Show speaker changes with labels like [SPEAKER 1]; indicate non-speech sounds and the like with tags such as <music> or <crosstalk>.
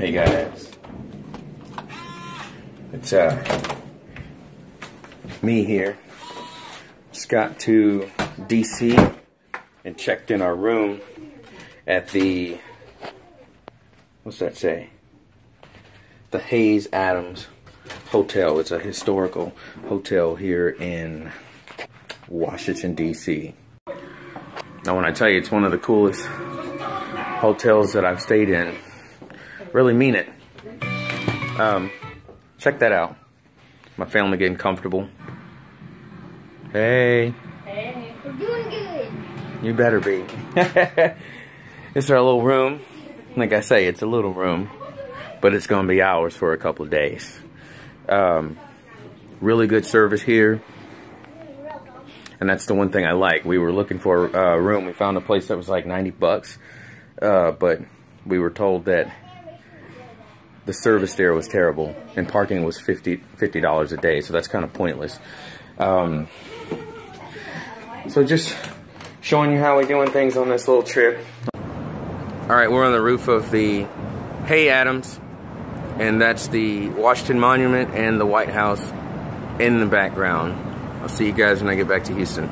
[SPEAKER 1] Hey guys, it's uh me here. Just got to DC and checked in our room at the what's that say? The Hay Adams Hotel. It's a historical hotel here in Washington DC. Now, when I tell you it's one of the coolest hotels that I've stayed in, really mean it. Um, check that out. My family getting comfortable. Hey.
[SPEAKER 2] Hey, we're doing good.
[SPEAKER 1] You better be. <laughs> it's our little room. Like I say, it's a little room, but it's going to be ours for a couple of days. Um, really good service here. And that's the one thing I like. We were looking for a room. We found a place that was like 90 bucks. Uh, but we were told that the service there was terrible and parking was 50 dollars a day so that's kind of pointless. Um, so just showing you how we're doing things on this little trip. All right we're on the roof of the Hay Adams and that's the Washington Monument and the White House in the background. I'll see you guys when I get back to Houston